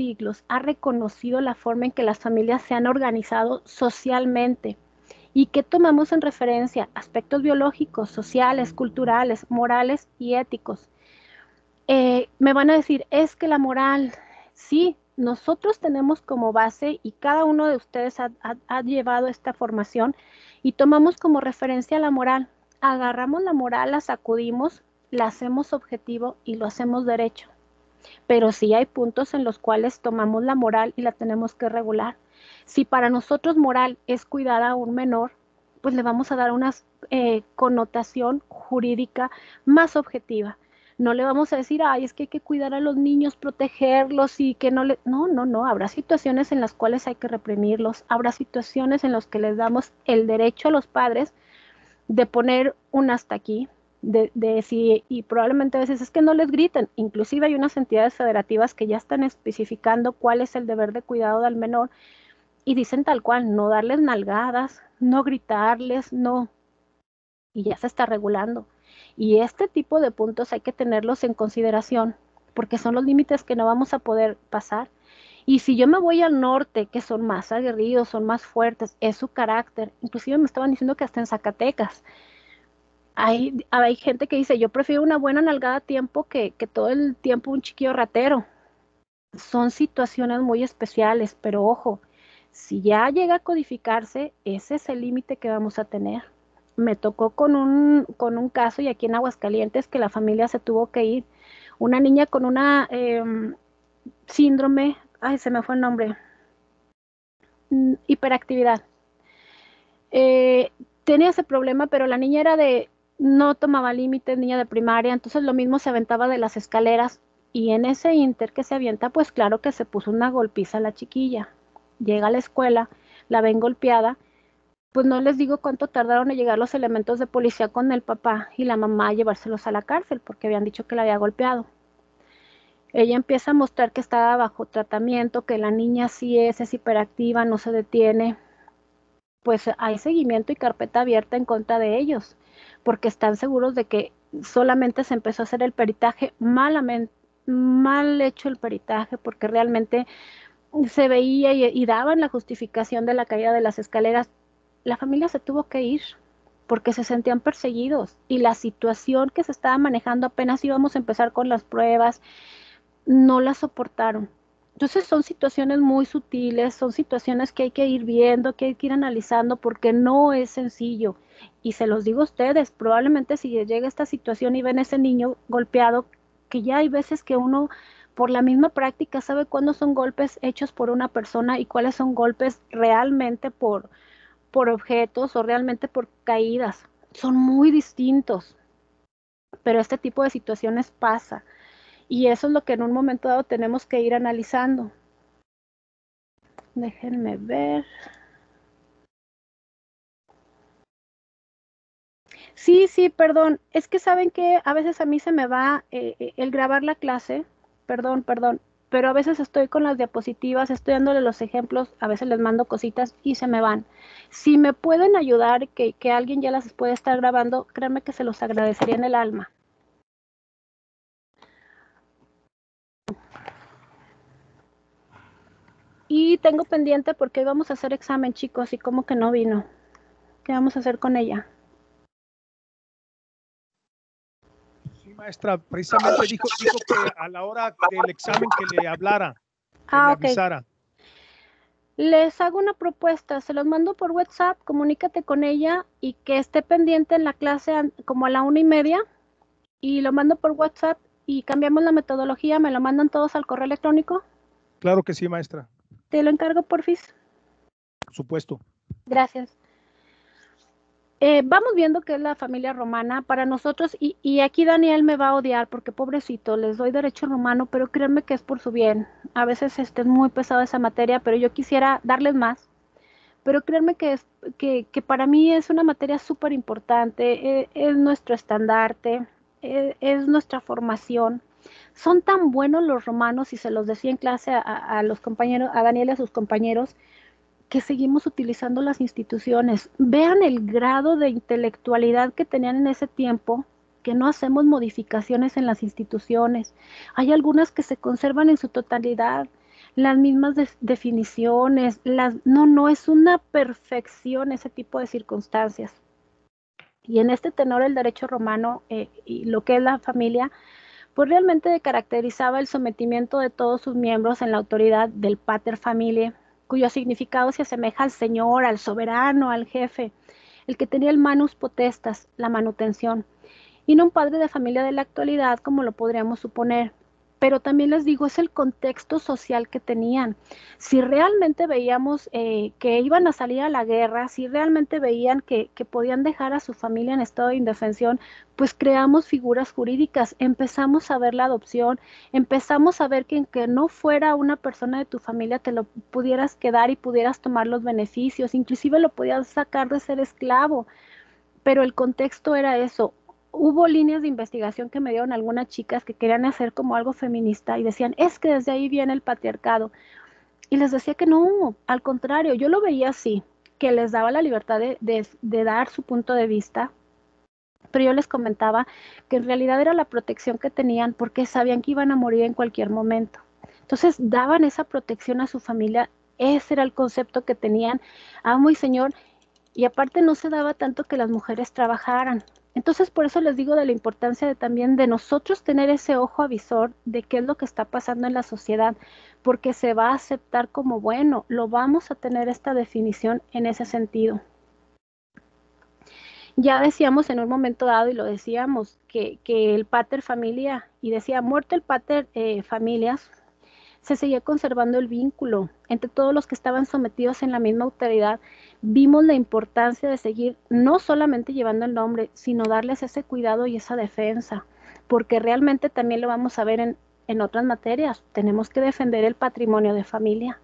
siglos ha reconocido la forma en que las familias se han organizado socialmente y que tomamos en referencia aspectos biológicos, sociales, culturales, morales y éticos. Eh, me van a decir, es que la moral, sí, nosotros tenemos como base y cada uno de ustedes ha, ha llevado esta formación y tomamos como referencia la moral. Agarramos la moral, la sacudimos, la hacemos objetivo y lo hacemos derecho. Pero sí hay puntos en los cuales tomamos la moral y la tenemos que regular. Si para nosotros moral es cuidar a un menor, pues le vamos a dar una eh, connotación jurídica más objetiva. No le vamos a decir, ay, es que hay que cuidar a los niños, protegerlos y que no le... No, no, no, habrá situaciones en las cuales hay que reprimirlos, habrá situaciones en las que les damos el derecho a los padres de poner un hasta aquí, de, decir, y probablemente a veces es que no les griten, inclusive hay unas entidades federativas que ya están especificando cuál es el deber de cuidado del menor y dicen tal cual, no darles nalgadas, no gritarles, no. Y ya se está regulando. Y este tipo de puntos hay que tenerlos en consideración, porque son los límites que no vamos a poder pasar. Y si yo me voy al norte, que son más aguerridos, son más fuertes, es su carácter. Inclusive me estaban diciendo que hasta en Zacatecas. Hay, hay gente que dice, yo prefiero una buena nalgada a tiempo que, que todo el tiempo un chiquillo ratero. Son situaciones muy especiales, pero ojo, si ya llega a codificarse, ese es el límite que vamos a tener. Me tocó con un, con un caso y aquí en Aguascalientes que la familia se tuvo que ir. Una niña con una em, síndrome, ay, se me fue el nombre, mm, hiperactividad. Eh, tenía ese problema, pero la niña era de, no tomaba límites, niña de primaria, entonces lo mismo se aventaba de las escaleras y en ese inter que se avienta, pues claro que se puso una golpiza a la chiquilla llega a la escuela, la ven golpeada, pues no les digo cuánto tardaron en llegar los elementos de policía con el papá y la mamá a llevárselos a la cárcel porque habían dicho que la había golpeado. Ella empieza a mostrar que estaba bajo tratamiento, que la niña sí es, es hiperactiva, no se detiene. Pues hay seguimiento y carpeta abierta en contra de ellos, porque están seguros de que solamente se empezó a hacer el peritaje malamente, mal hecho el peritaje, porque realmente se veía y, daban la justificación de la caída de las escaleras, la familia se tuvo que ir porque se sentían perseguidos y la situación que se estaba manejando apenas íbamos a empezar con las pruebas, no la soportaron. Entonces son situaciones muy sutiles, son situaciones que hay que ir viendo, que hay que ir analizando porque no es sencillo. Y se los digo a ustedes, probablemente si llega esta situación y ven ese niño golpeado, que ya hay veces que uno por la misma práctica sabe cuándo son golpes hechos por una persona y cuáles son golpes realmente por, por objetos o realmente por caídas. Son muy distintos, pero este tipo de situaciones pasa y eso es lo que en un momento dado tenemos que ir analizando. Déjenme ver. Sí, sí, perdón. Es que saben que a veces a mí se me va eh, eh, el grabar la clase perdón, perdón, pero a veces estoy con las diapositivas, estoy dándole los ejemplos, a veces les mando cositas y se me van. Si me pueden ayudar, que, que alguien ya las puede estar grabando, créanme que se los agradecería en el alma. Y tengo pendiente porque hoy vamos a hacer examen, chicos, y como que no vino. ¿Qué vamos a hacer con ella? maestra, precisamente dijo, dijo, que a la hora del examen que le hablara, que ah, le Les hago una propuesta, se los mando por WhatsApp, comunícate con ella y que esté pendiente en la clase como a la una y media y lo mando por WhatsApp y cambiamos la metodología, me lo mandan todos al correo electrónico. Claro que sí, maestra. Te lo encargo, porfis. Por supuesto. Gracias. Eh, vamos viendo que es la familia romana para nosotros y, y, aquí Daniel me va a odiar porque pobrecito, les doy derecho romano, pero créanme que es por su bien. A veces este, es muy pesado esa materia, pero yo quisiera darles más. Pero créanme que, es, que, que para mí es una materia súper importante, eh, es, nuestro estandarte, eh, es, nuestra formación. Son tan buenos los romanos, y se los decía en clase a, los compañeros, a Daniel y a sus compañeros, que seguimos utilizando las instituciones. Vean el grado de intelectualidad que tenían en ese tiempo, que no hacemos modificaciones en las instituciones. Hay algunas que se conservan en su totalidad. las mismas definiciones, las, no, no es una perfección ese tipo de circunstancias. Y en este tenor el derecho romano eh, y lo que es la familia, pues realmente caracterizaba el sometimiento de todos sus miembros en la autoridad del pater familiae, cuyo significado se asemeja al señor, al soberano, al jefe, el que tenía el manus potestas, la manutención, y no un padre de familia de la actualidad como lo podríamos suponer, pero también les digo, es el contexto social que tenían. Si realmente veíamos eh, que iban a salir a la guerra, si realmente veían que, podían dejar a su familia en estado de indefensión, pues creamos figuras jurídicas, empezamos a ver la adopción, empezamos a ver que que no fuera una persona de tu familia te lo pudieras quedar y pudieras tomar los beneficios, inclusive lo podías sacar de ser esclavo pero el contexto era eso, hubo líneas de investigación que me dieron algunas chicas que querían hacer como algo feminista y decían, es que desde ahí viene el patriarcado. Y les decía que no, al contrario, yo lo veía así, que les daba la libertad de, de dar su punto de vista, pero yo les comentaba que en realidad era la protección que tenían porque sabían que iban a morir en cualquier momento. Entonces daban esa protección a su familia, ese era el concepto que tenían, amo y señor, y aparte no se daba tanto que las mujeres trabajaran, entonces, por eso les digo de la importancia de también de nosotros tener ese ojo avisor de qué es lo que está pasando en la sociedad, porque se va a aceptar como bueno, lo vamos a tener esta definición en ese sentido. Ya decíamos en un momento dado, y lo decíamos, que, el pater familia, y decía, muerto el pater eh, familias, se seguía conservando el vínculo entre todos los que estaban sometidos en la misma autoridad. Vimos la importancia de seguir no solamente llevando el nombre, sino darles ese cuidado y esa defensa, porque realmente también lo vamos a ver en, en otras materias. Tenemos que defender el patrimonio de familia.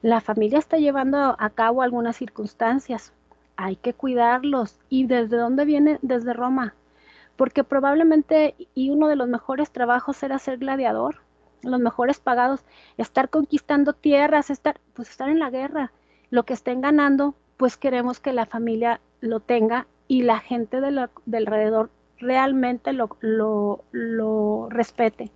La familia está llevando a cabo algunas circunstancias. Hay que cuidarlos. ¿Y desde dónde viene? Desde Roma. Porque probablemente, y uno de los mejores trabajos era ser gladiador los mejores pagados, estar conquistando tierras, estar, pues estar en la guerra. Lo que estén ganando, pues queremos que la familia lo tenga y la gente de, alrededor realmente lo, lo, lo respete.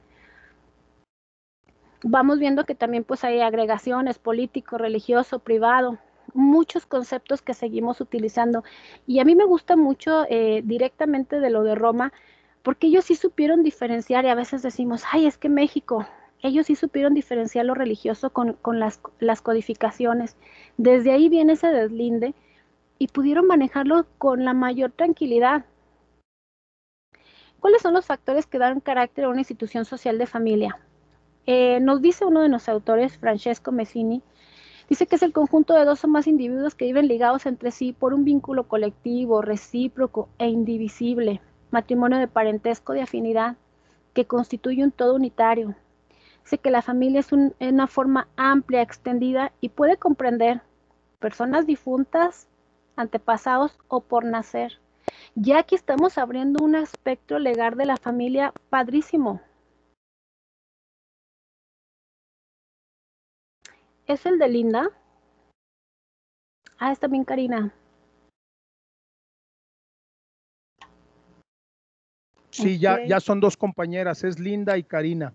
Vamos viendo que también pues hay agregaciones político, religioso, privado, muchos conceptos que seguimos utilizando. Y a mí me gusta mucho eh, directamente de lo de Roma, porque ellos sí supieron diferenciar y a veces decimos, ay, es que México, ellos sí supieron diferenciar lo religioso con, las, las, codificaciones. Desde ahí viene ese deslinde y pudieron manejarlo con la mayor tranquilidad. ¿Cuáles son los factores que dan carácter a una institución social de familia? Eh, nos dice uno de los autores, Francesco Messini, dice que es el conjunto de dos o más individuos que viven ligados entre sí por un vínculo colectivo, recíproco e indivisible matrimonio de parentesco, de afinidad, que constituye un todo unitario. Sé que la familia es una forma amplia, extendida y puede comprender personas difuntas, antepasados o por nacer. Ya aquí estamos abriendo un aspecto legal de la familia padrísimo. ¿Es el de Linda? Ah, está bien, Karina. Sí, ya, ya son dos compañeras, es Linda y Karina.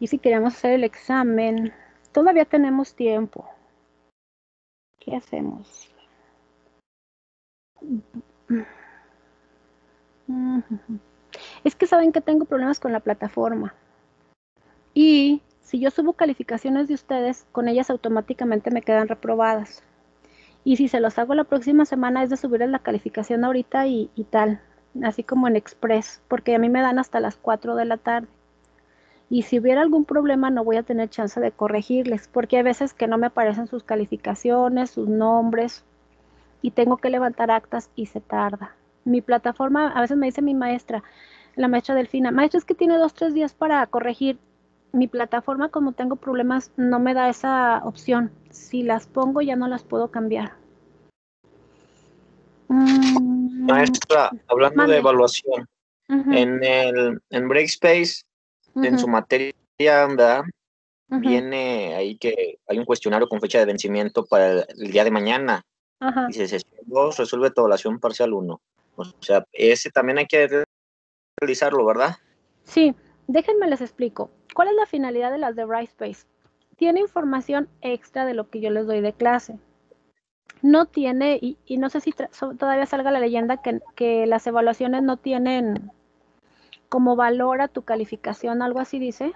Y si queremos hacer el examen, todavía tenemos tiempo. ¿Qué hacemos? Es que saben que tengo problemas con la plataforma. Y si yo subo calificaciones de ustedes, con ellas automáticamente me quedan reprobadas. Y si se los hago la próxima semana es de subirles la calificación ahorita y, y tal así como en Express, porque a mí me dan hasta las 4 de la tarde. Y si hubiera algún problema no voy a tener chance de corregirles, porque hay veces que no me aparecen sus calificaciones, sus nombres, y tengo que levantar actas y se tarda. Mi plataforma, a veces me dice mi maestra, la maestra Delfina, maestra es que tiene dos, tres días para corregir. Mi plataforma, como tengo problemas, no me da esa opción. Si las pongo ya no las puedo cambiar. Mm, Maestra, hablando de evaluación, en el en Breakspace, en su materia, viene ahí que hay un cuestionario con fecha de vencimiento para el, día de mañana. Dice sesión 2, resuelve tu evaluación parcial 1. O sea, ese también hay que realizarlo, ¿verdad? Sí, déjenme les explico. ¿Cuál es la finalidad de las de Brightspace? Tiene información extra de lo que yo les doy de clase. No tiene, y, no sé si todavía salga la leyenda que, que las evaluaciones no tienen como valor a tu calificación, algo así dice.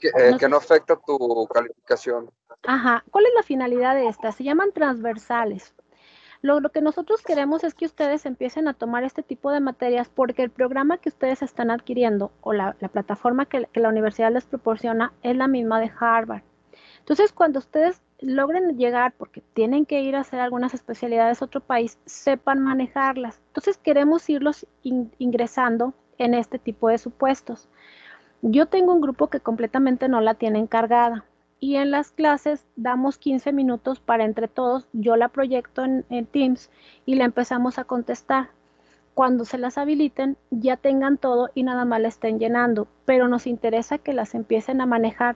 Que, eh, no, que no afecta tu calificación. Ajá. ¿Cuál es la finalidad de estas? Se llaman transversales. Lo, que nosotros queremos es que ustedes empiecen a tomar este tipo de materias porque el programa que ustedes están adquiriendo o la, plataforma que, que, la universidad les proporciona es la misma de Harvard. Entonces, cuando ustedes logren llegar, porque tienen que ir a hacer algunas especialidades a otro país, sepan manejarlas. Entonces, queremos irlos ingresando en este tipo de supuestos. Yo tengo un grupo que completamente no la tiene encargada y en las clases damos 15 minutos para entre todos, yo la proyecto en, Teams y la empezamos a contestar. Cuando se las habiliten, ya tengan todo y nada más la estén llenando, pero nos interesa que las empiecen a manejar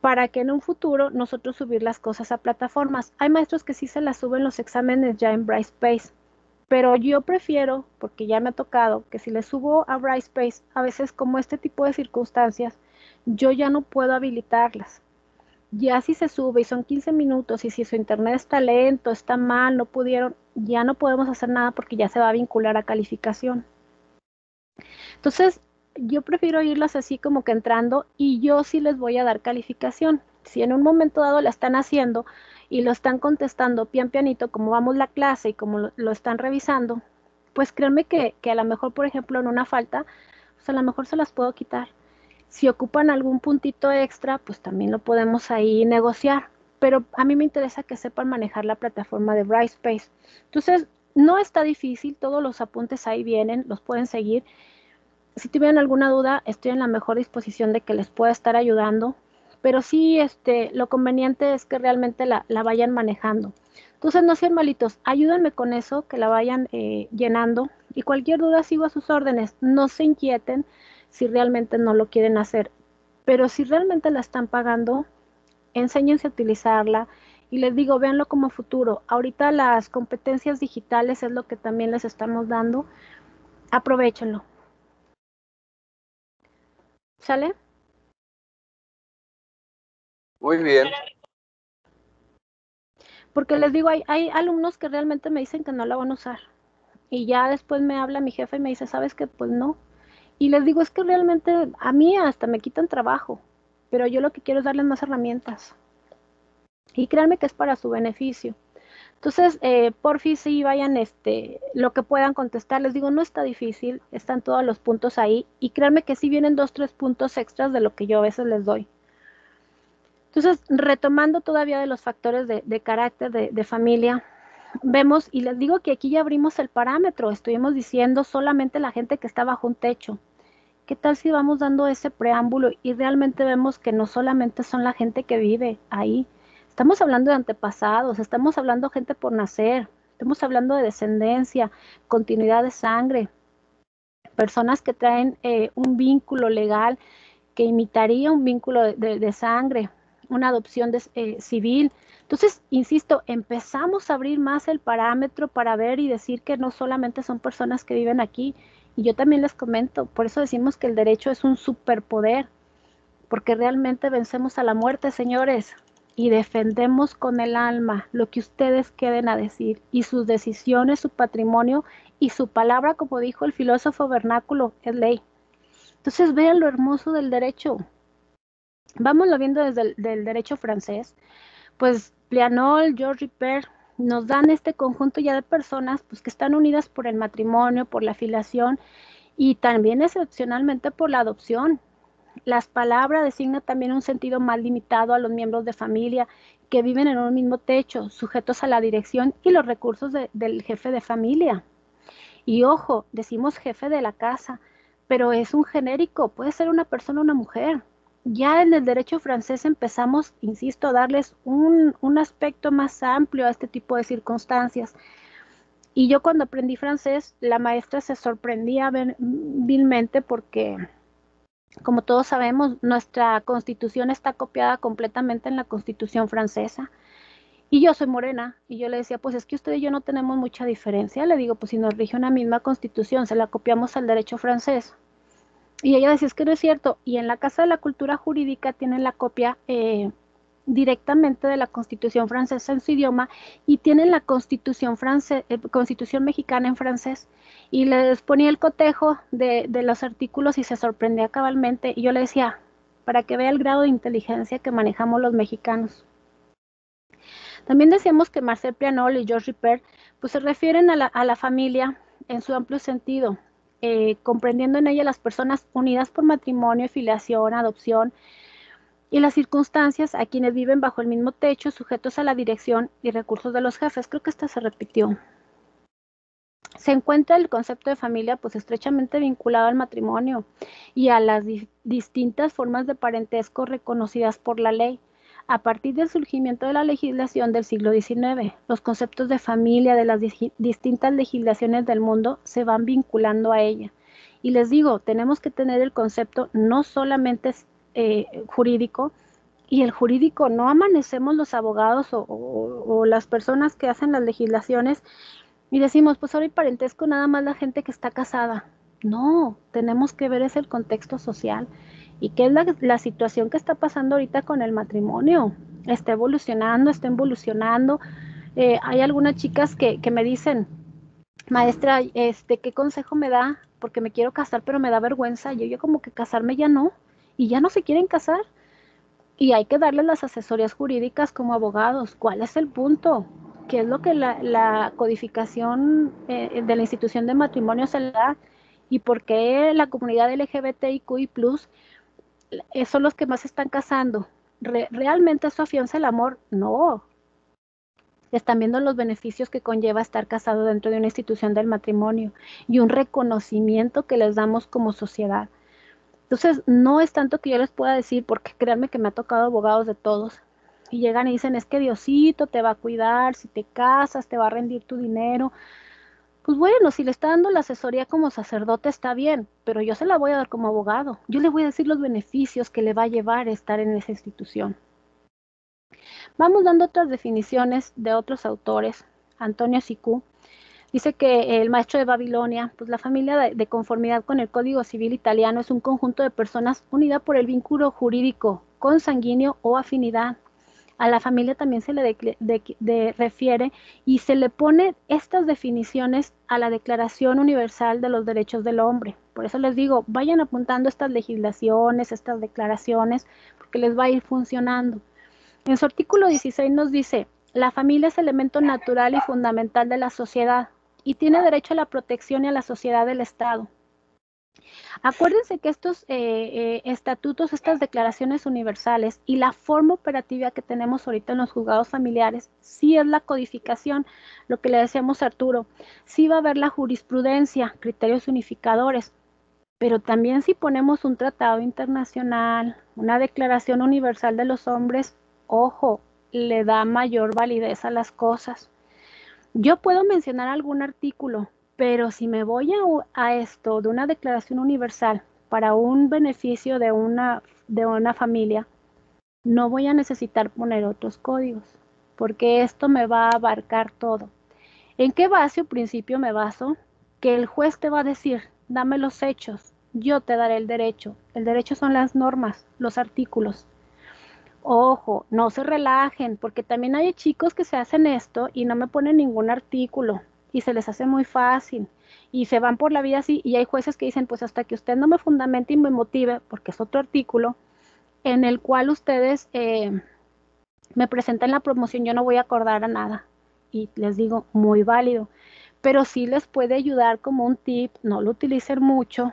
para que en un futuro nosotros subir las cosas a plataformas. Hay maestros que sí se las suben los exámenes ya en Brightspace, pero yo prefiero, porque ya me ha tocado, que si les subo a Brightspace, a veces como este tipo de circunstancias, yo ya no puedo habilitarlas ya si se sube y son 15 minutos y si su internet está lento, está mal, no pudieron, ya no podemos hacer nada porque ya se va a vincular a calificación. Entonces, yo prefiero irlas así como que entrando y yo sí les voy a dar calificación. Si en un momento dado la están haciendo y lo están contestando pian pianito, como vamos la clase y como lo, están revisando, pues créanme que, que, a lo mejor, por ejemplo, en una falta, pues a lo mejor se las puedo quitar si ocupan algún puntito extra, pues también lo podemos ahí negociar. Pero a mí me interesa que sepan manejar la plataforma de Brightspace. Entonces, no está difícil, todos los apuntes ahí vienen, los pueden seguir. Si tuvieran alguna duda, estoy en la mejor disposición de que les pueda estar ayudando. Pero sí, este, lo conveniente es que realmente la, vayan manejando. Entonces, no sean malitos, ayúdenme con eso, que la vayan eh, llenando. Y cualquier duda sigo a sus órdenes, no se inquieten si realmente no lo quieren hacer. Pero si realmente la están pagando, enséñense a utilizarla y les digo, véanlo como futuro. Ahorita las competencias digitales es lo que también les estamos dando. Aprovechenlo. ¿Sale? Muy bien. Porque les digo, hay, hay alumnos que realmente me dicen que no la van a usar. Y ya después me habla mi jefe y me dice, ¿sabes qué? Pues no, y les digo, es que realmente a mí hasta me quitan trabajo, pero yo lo que quiero es darles más herramientas. Y créanme que es para su beneficio. Entonces, eh, por fin sí vayan este, lo que puedan contestar. Les digo, no está difícil, están todos los puntos ahí. Y créanme que sí vienen dos, tres puntos extras de lo que yo a veces les doy. Entonces, retomando todavía de los factores de, carácter de, de, familia, vemos, y les digo que aquí ya abrimos el parámetro, estuvimos diciendo solamente la gente que está bajo un techo. ¿Qué tal si vamos dando ese preámbulo y realmente vemos que no solamente son la gente que vive ahí? Estamos hablando de antepasados, estamos hablando de gente por nacer, estamos hablando de descendencia, continuidad de sangre, personas que traen eh, un vínculo legal que imitaría un vínculo de, sangre, una adopción eh, civil. Entonces, insisto, empezamos a abrir más el parámetro para ver y decir que no solamente son personas que viven aquí, y yo también les comento, por eso decimos que el derecho es un superpoder, porque realmente vencemos a la muerte, señores, y defendemos con el alma lo que ustedes queden a decir, y sus decisiones, su patrimonio y su palabra, como dijo el filósofo vernáculo, es ley. Entonces vean lo hermoso del derecho. Vámonos viendo desde el del derecho francés. Pues Plianol, George Ripper, nos dan este conjunto ya de personas pues, que están unidas por el matrimonio, por la filiación y también excepcionalmente por la adopción. Las palabras designan también un sentido más limitado a los miembros de familia que viven en un mismo techo, sujetos a la dirección y los recursos del jefe de familia. Y ojo, decimos jefe de la casa, pero es un genérico, puede ser una persona o una mujer ya en el derecho francés empezamos, insisto, a darles un, aspecto más amplio a este tipo de circunstancias. Y yo cuando aprendí francés, la maestra se sorprendía vilmente porque, como todos sabemos, nuestra constitución está copiada completamente en la constitución francesa. Y yo soy morena, y yo le decía, pues es que usted y yo no tenemos mucha diferencia. Le digo, pues si nos rige una misma constitución, se la copiamos al derecho francés. Y ella decía, es que no es cierto. Y en la Casa de la Cultura Jurídica tienen la copia eh, directamente de la Constitución francesa en su idioma y tienen la Constitución, eh, Constitución mexicana en francés. Y les ponía el cotejo de, de los artículos y se sorprendía cabalmente. Y yo le decía, para que vea el grado de inteligencia que manejamos los mexicanos. También decíamos que Marcel Pianol y George Ripper pues, se refieren a la, a la familia en su amplio sentido, eh, comprendiendo en ella las personas unidas por matrimonio, filiación, adopción y las circunstancias a quienes viven bajo el mismo techo, sujetos a la dirección y recursos de los jefes. Creo que esta se repitió. Se encuentra el concepto de familia pues estrechamente vinculado al matrimonio y a las distintas formas de parentesco reconocidas por la ley. A partir del surgimiento de la legislación del siglo XIX, los conceptos de familia de las distintas legislaciones del mundo se van vinculando a ella. Y les digo, tenemos que tener el concepto no solamente eh, jurídico, y el jurídico no amanecemos los abogados o, las personas que hacen las legislaciones y decimos, pues ahora hay parentesco nada más la gente que está casada. No, tenemos que ver ese el contexto social y qué es la, situación que está pasando ahorita con el matrimonio. Está evolucionando, está evolucionando. Eh, hay algunas chicas que, me dicen, maestra, este, ¿qué consejo me da? Porque me quiero casar, pero me da vergüenza. Yo, yo como que casarme ya no, y ya no se quieren casar. Y hay que darles las asesorías jurídicas como abogados. ¿Cuál es el punto? ¿Qué es lo que la, codificación eh, de la institución de matrimonio se da? ¿Y por qué la comunidad LGBTIQI eh, son los que más se están casando. ¿Realmente eso afianza el amor? No. Están viendo los beneficios que conlleva estar casado dentro de una institución del matrimonio y un reconocimiento que les damos como sociedad. Entonces, no es tanto que yo les pueda decir, porque créanme que me ha tocado abogados de todos, y llegan y dicen, es que Diosito te va a cuidar, si te casas, te va a rendir tu dinero. Pues bueno, si le está dando la asesoría como sacerdote está bien, pero yo se la voy a dar como abogado. Yo le voy a decir los beneficios que le va a llevar estar en esa institución. Vamos dando otras definiciones de otros autores. Antonio Sicú dice que el maestro de Babilonia, pues la familia de, conformidad con el Código Civil italiano es un conjunto de personas unida por el vínculo jurídico, consanguíneo o afinidad a la familia también se le refiere y se le pone estas definiciones a la Declaración Universal de los Derechos del Hombre. Por eso les digo, vayan apuntando estas legislaciones, estas declaraciones, porque les va a ir funcionando. En su artículo 16 nos dice, la familia es elemento natural y fundamental de la sociedad y tiene derecho a la protección y a la sociedad del Estado. Acuérdense que estos eh, eh, estatutos, estas declaraciones universales y la forma operativa que tenemos ahorita en los juzgados familiares, sí es la codificación, lo que le decíamos a Arturo, sí va a haber la jurisprudencia, criterios unificadores, pero también si ponemos un tratado internacional, una declaración universal de los hombres, ojo, le da mayor validez a las cosas. Yo puedo mencionar algún artículo, pero si me voy a, esto de una declaración universal para un beneficio de una, de una familia, no voy a necesitar poner otros códigos, porque esto me va a abarcar todo. ¿En qué base o principio me baso? Que el juez te va a decir, dame los hechos, yo te daré el derecho. El derecho son las normas, los artículos. Ojo, no se relajen, porque también hay chicos que se hacen esto y no me ponen ningún artículo y se les hace muy fácil y se van por la vida así y hay jueces que dicen pues hasta que usted no me fundamente y me motive porque es otro artículo en el cual ustedes eh, me presentan la promoción yo no voy a acordar a nada y les digo muy válido pero sí les puede ayudar como un tip no lo utilicen mucho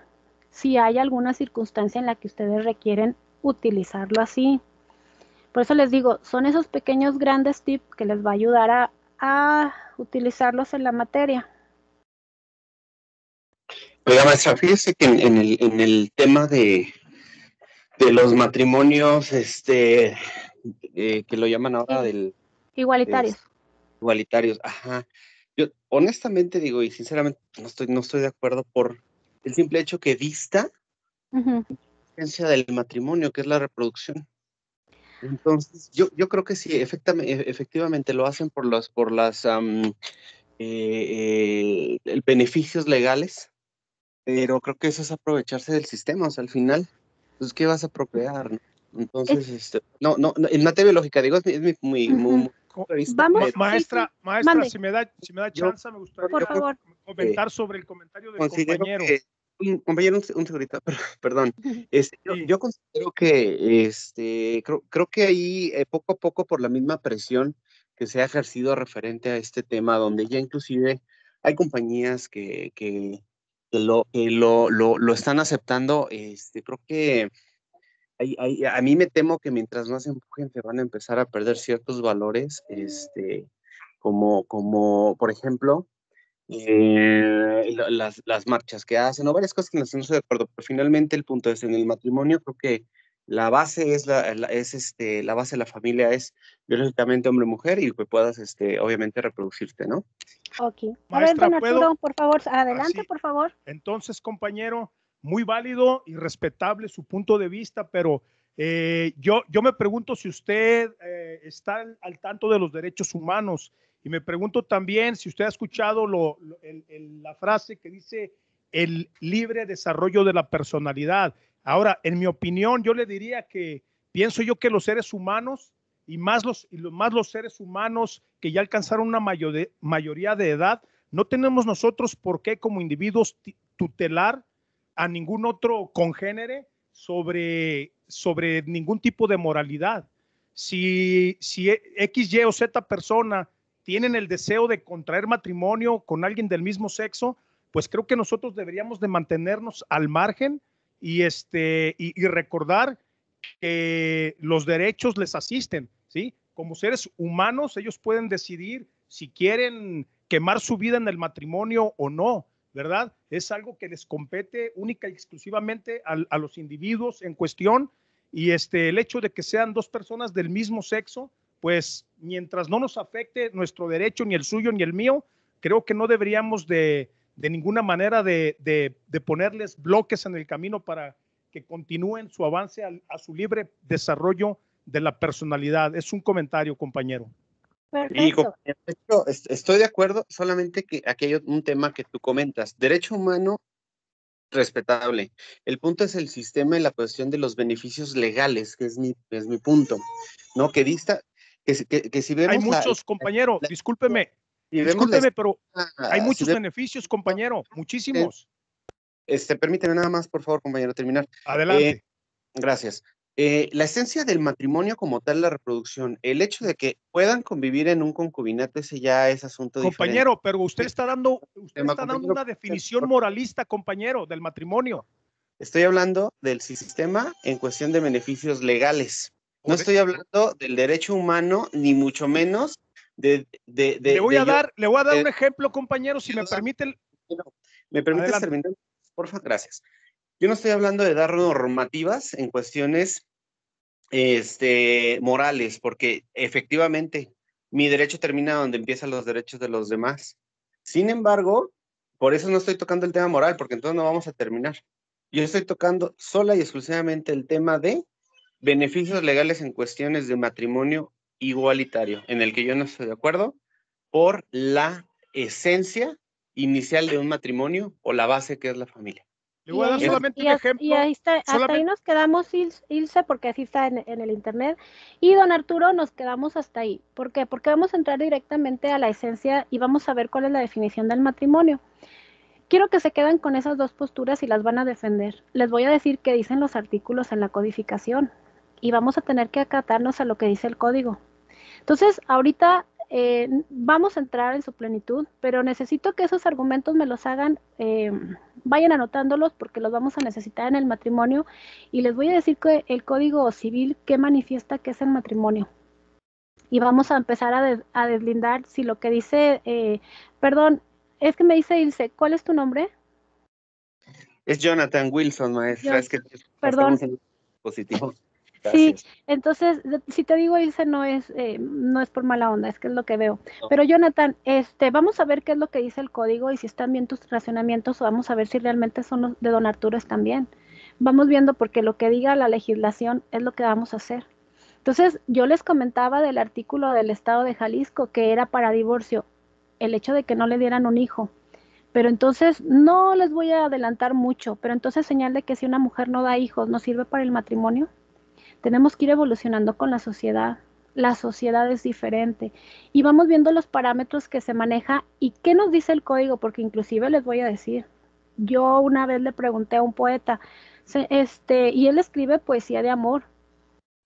si hay alguna circunstancia en la que ustedes requieren utilizarlo así por eso les digo son esos pequeños grandes tips que les va a ayudar a, a utilizarlos en la materia. Oiga, maestra, fíjese que en, el, en el tema de, de los matrimonios, este, eh, que lo llaman ahora del... Igualitarios. igualitarios, ajá. Yo honestamente digo, y sinceramente no estoy, no estoy de acuerdo por el simple hecho que vista la del matrimonio, que es la reproducción. Entonces, yo, yo creo que sí, e, efectivamente, lo hacen por las, por las eh, eh, beneficios legales, pero creo que eso es aprovecharse del sistema, o sea, al final, pues, ¿qué vas a procrear? Entonces, este, no, no, en materia biológica, digo, es, mi, muy, muy, Vamos, maestra, maestra, si me da, si me da chance, me gustaría comentar sobre el comentario del compañero. Compañero, un, segundito, perdón. Este, yo, considero que este, creo, creo que ahí eh, poco a poco por la misma presión que se ha ejercido referente a este tema, donde ya inclusive hay compañías que, que, lo, lo, lo, lo, están aceptando, este, creo que a mí me temo que mientras más empujen se van a empezar a perder ciertos valores, este, como, como por ejemplo, eh, las, las, marchas que hacen, o varias cosas que no estoy de acuerdo, pero finalmente el punto es en el matrimonio, creo que la base es la, es este, la base de la familia es biológicamente hombre-mujer y que puedas, este, obviamente, reproducirte, ¿no? Ok. a ver, don Arturo, por favor, adelante, por favor. Entonces, compañero, muy válido y respetable su punto de vista, pero eh, yo, yo me pregunto si usted eh, está al tanto de los derechos humanos y me pregunto también si usted ha escuchado lo, la frase que dice el libre desarrollo de la personalidad. Ahora, en mi opinión, yo le diría que pienso yo que los seres humanos y más los, y más los seres humanos que ya alcanzaron una mayoría de edad, no tenemos nosotros por qué como individuos tutelar a ningún otro congénere sobre, sobre ningún tipo de moralidad. Si, si X, Y o Z persona tienen el deseo de contraer matrimonio con alguien del mismo sexo, pues creo que nosotros deberíamos de mantenernos al margen y, este, y, recordar que los derechos les asisten, ¿sí? Como seres humanos, ellos pueden decidir si quieren quemar su vida en el matrimonio o no. ¿verdad? Es algo que les compete única y exclusivamente a, los individuos en cuestión y este, el hecho de que sean dos personas del mismo sexo, pues mientras no nos afecte nuestro derecho, ni el suyo ni el mío, creo que no deberíamos de, de ninguna manera de, de, ponerles bloques en el camino para que continúen su avance a su libre desarrollo de la personalidad. Es un comentario, compañero. Y estoy de acuerdo, solamente que aquí hay un tema que tú comentas. Derecho humano respetable. El punto es el sistema y la cuestión de los beneficios legales, que es mi, es mi punto. ¿No? Que dista, que, que, si vemos. Hay muchos, compañero, discúlpeme. discúlpeme, pero hay muchos beneficios, compañero, muchísimos. Este, permíteme nada más, por favor, compañero, terminar. Adelante. Eh, gracias. Eh, la esencia del matrimonio como tal, la reproducción, el hecho de que puedan convivir en un concubinato, ese ya es asunto Compañero, pero usted está dando, usted está dando una definición moralista, compañero, del matrimonio. Estoy hablando del sistema en cuestión de beneficios legales. No estoy hablando del derecho humano, ni mucho menos de... de, le voy a dar, le voy a dar un ejemplo, compañero, si me permite. ¿Me permite terminar? Por favor, gracias. Yo no estoy hablando de dar normativas en cuestiones este, morales, porque efectivamente mi derecho termina donde empiezan los derechos de los demás. Sin embargo, por eso no estoy tocando el tema moral, porque entonces no vamos a terminar. Yo estoy tocando sola y exclusivamente el tema de beneficios legales en cuestiones de matrimonio igualitario, en el que yo no estoy de acuerdo por la esencia inicial de un matrimonio o la base que es la familia. Le voy a dar solamente un ejemplo. Y ahí está, hasta ahí nos quedamos, Ilse, porque así está en, el internet. Y don Arturo, nos quedamos hasta ahí. ¿Por qué? Porque vamos a entrar directamente a la esencia y vamos a ver cuál es la definición del matrimonio. Quiero que se queden con esas dos posturas y las van a defender. Les voy a decir qué dicen los artículos en la codificación y vamos a tener que acatarnos a lo que dice el código. Entonces, ahorita eh, vamos a entrar en su plenitud, pero necesito que esos argumentos me los hagan, eh, vayan anotándolos porque los vamos a necesitar en el matrimonio y les voy a decir que el Código Civil que manifiesta que es el matrimonio. Y vamos a empezar a, deslindar si lo que dice, eh, perdón, es que me dice Ilse, ¿cuál es tu nombre? Es Jonathan Wilson, maestra. Es que perdón. Positivo. Sí, entonces, si te digo Ilse, no es, eh, no es por mala onda, es que es lo que veo. Pero Jonathan, este, vamos a ver qué es lo que dice el código y si están bien tus racionamientos o vamos a ver si realmente son los de don Arturo están bien. Vamos viendo porque lo que diga la legislación es lo que vamos a hacer. Entonces, yo les comentaba del artículo del Estado de Jalisco que era para divorcio el hecho de que no le dieran un hijo. Pero entonces no les voy a adelantar mucho, pero entonces señal de que si una mujer no da hijos, ¿no sirve para el matrimonio? Tenemos que ir evolucionando con la sociedad. La sociedad es diferente y vamos viendo los parámetros que se maneja y qué nos dice el código, porque inclusive les voy a decir, yo una vez le pregunté a un poeta, este, y él escribe poesía de amor.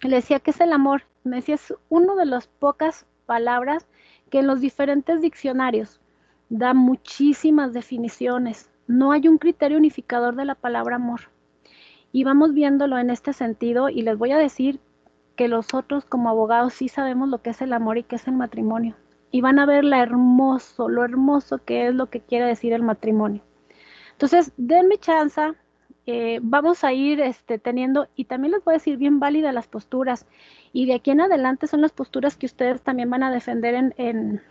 Le decía, ¿qué es el amor? Me decía, es una de las pocas palabras que en los diferentes diccionarios da muchísimas definiciones. No hay un criterio unificador de la palabra amor. Y vamos viéndolo en este sentido y les voy a decir que los otros como abogados sí sabemos lo que es el amor y qué es el matrimonio. Y van a ver lo hermoso, lo hermoso que es lo que quiere decir el matrimonio. Entonces, denme chance, eh, vamos a ir este, teniendo, y también les voy a decir bien válidas las posturas, y de aquí en adelante son las posturas que ustedes también van a defender en, en,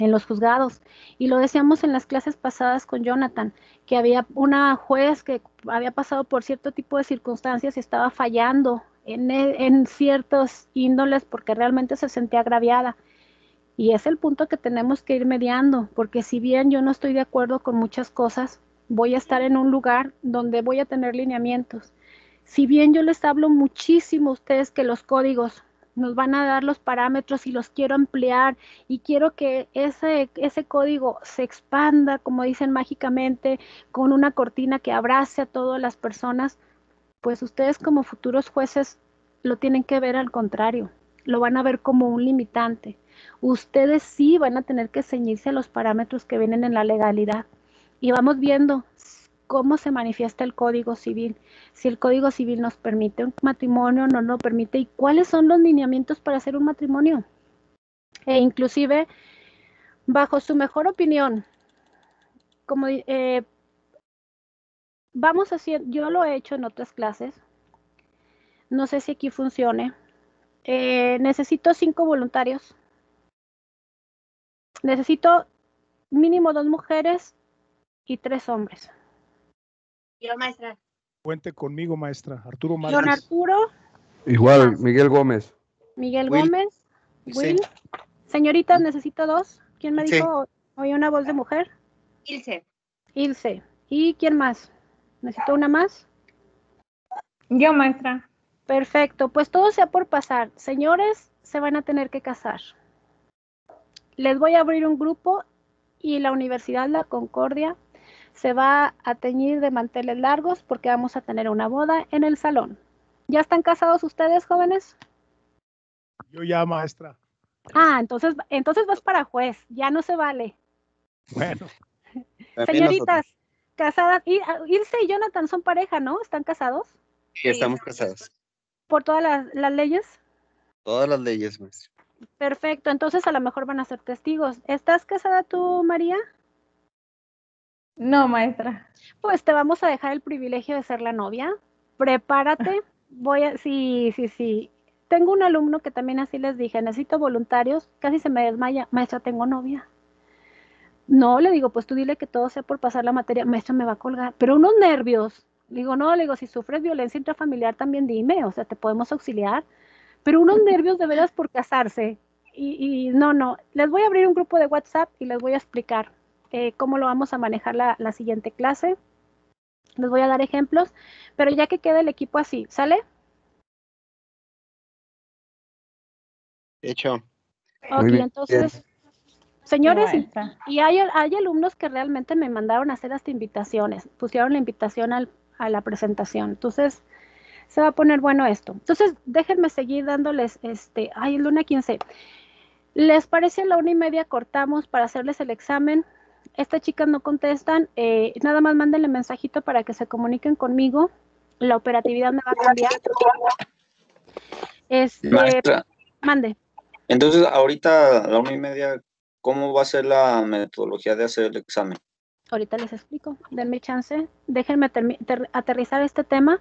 en los juzgados. Y lo decíamos en las clases pasadas con Jonathan, que había una juez que había pasado por cierto tipo de circunstancias y estaba fallando en, en ciertos índoles porque realmente se sentía agraviada. Y es el punto que tenemos que ir mediando, porque si bien yo no estoy de acuerdo con muchas cosas, voy a estar en un lugar donde voy a tener lineamientos. Si bien yo les hablo muchísimo a ustedes que los códigos nos van a dar los parámetros y los quiero ampliar y quiero que ese, ese código se expanda, como dicen mágicamente, con una cortina que abrace a todas las personas, pues ustedes como futuros jueces lo tienen que ver al contrario, lo van a ver como un limitante. Ustedes sí van a tener que ceñirse a los parámetros que vienen en la legalidad y vamos viendo cómo se manifiesta el Código Civil, si el Código Civil nos permite un matrimonio, no lo permite y cuáles son los lineamientos para hacer un matrimonio. E inclusive, bajo su mejor opinión, como eh, vamos hacer, yo lo he hecho en otras clases, no sé si aquí funcione. Eh, necesito cinco voluntarios. Necesito mínimo dos mujeres y tres hombres. Yo, maestra. Cuente conmigo, maestra. Arturo Márquez. Don Arturo. Igual, Miguel Gómez. Miguel Gómez. Will. Señorita, necesito dos. ¿Quién me dijo? ¿Oye una voz de mujer? Ilse. Ilse. ¿Y quién más? ¿Necesito una más? Yo, maestra. Perfecto. Pues todo sea por pasar. Señores, se van a tener que casar. Les voy a abrir un grupo y la Universidad La Concordia se va a teñir de manteles largos porque vamos a tener una boda en el salón. ¿Ya están casados ustedes, jóvenes? Yo ya, maestra. Ah, entonces, entonces vas para juez, ya no se vale. Bueno. Señoritas, casadas, ah, Irse y Jonathan son pareja, ¿no? ¿Están casados? Sí, estamos casados. ¿Por todas las, las leyes? Todas las leyes, maestra. Perfecto, entonces a lo mejor van a ser testigos. ¿Estás casada tú, María? No, maestra. Pues te vamos a dejar el privilegio de ser la novia. Prepárate. Voy a, sí, sí, sí. Tengo un alumno que también así les dije, necesito voluntarios. Casi se me desmaya. Maestra, tengo novia. No, le digo, pues tú dile que todo sea por pasar la materia. Maestra, me va a colgar. Pero unos nervios. Le digo, no, le digo, si sufres violencia intrafamiliar también dime, o sea, te podemos auxiliar pero unos nervios de veras por casarse. Y, no, no, les voy a abrir un grupo de WhatsApp y les voy a explicar eh, cómo lo vamos a manejar la, la siguiente clase. Les voy a dar ejemplos, pero ya que quede el equipo así, ¿sale? Hecho. Ok, entonces, señores, y, hay, hay, alumnos que realmente me mandaron a hacer hasta invitaciones, pusieron la invitación al, a la presentación. Entonces, se va a poner bueno esto. Entonces, déjenme seguir dándoles, este, ay, el luna 15. ¿Les parece a la una y media cortamos para hacerles el examen? Estas chicas no contestan, eh, nada más mándenle mensajito para que se comuniquen conmigo. La operatividad me va a cambiar. Este, mande. Entonces, ahorita a la una y media, ¿cómo va a ser la metodología de hacer el examen? Ahorita les explico, denme chance, déjenme aterrizar este tema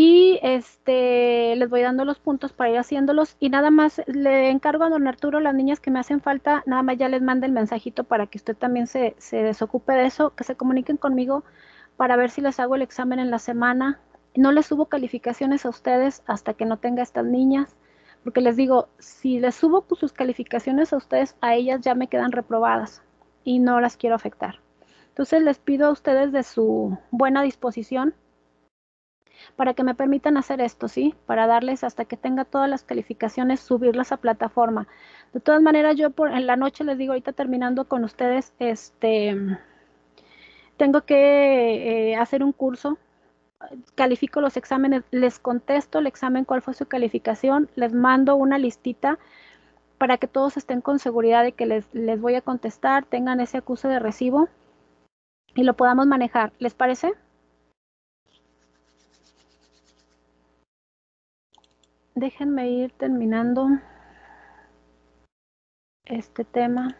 y este les voy dando los puntos para ir haciéndolos y nada más le encargo a don Arturo las niñas que me hacen falta, nada más ya les mande el mensajito para que usted también se, se desocupe de eso, que se comuniquen conmigo para ver si les hago el examen en la semana. No les subo calificaciones a ustedes hasta que no tenga estas niñas, porque les digo, si les subo sus calificaciones a ustedes, a ellas ya me quedan reprobadas y no las quiero afectar. Entonces les pido a ustedes de su buena disposición para que me permitan hacer esto, ¿sí? Para darles hasta que tenga todas las calificaciones, subirlas a plataforma. De todas maneras, yo por, en la noche les digo, ahorita terminando con ustedes, este, tengo que eh, hacer un curso, califico los exámenes, les contesto el examen, cuál fue su calificación, les mando una listita para que todos estén con seguridad de que les, les voy a contestar, tengan ese acuse de recibo y lo podamos manejar. ¿Les parece? Déjenme ir terminando este tema.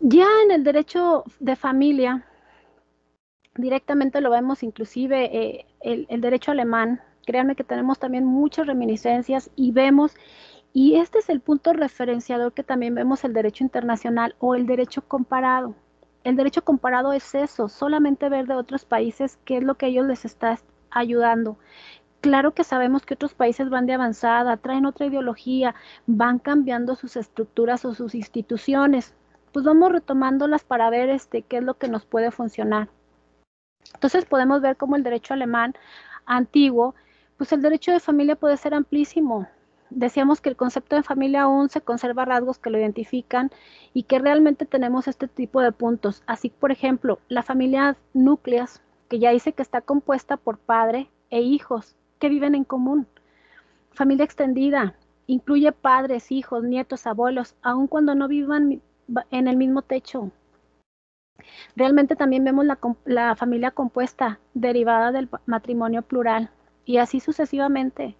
Ya en el derecho de familia, directamente lo vemos inclusive eh, el, el, derecho alemán. Créanme que tenemos también muchas reminiscencias y vemos, y este es el punto referenciador que también vemos el derecho internacional o el derecho comparado el derecho comparado es eso, solamente ver de otros países qué es lo que ellos les está ayudando. Claro que sabemos que otros países van de avanzada, traen otra ideología, van cambiando sus estructuras o sus instituciones. Pues vamos retomándolas para ver este, qué es lo que nos puede funcionar. Entonces podemos ver cómo el derecho alemán antiguo, pues el derecho de familia puede ser amplísimo decíamos que el concepto de familia aún se conserva rasgos que lo identifican y que realmente tenemos este tipo de puntos. Así, por ejemplo, la familia núcleas, que ya dice que está compuesta por padre e hijos que viven en común. Familia extendida, incluye padres, hijos, nietos, abuelos, aun cuando no vivan en el mismo techo. Realmente también vemos la, la familia compuesta, derivada del matrimonio plural, y así sucesivamente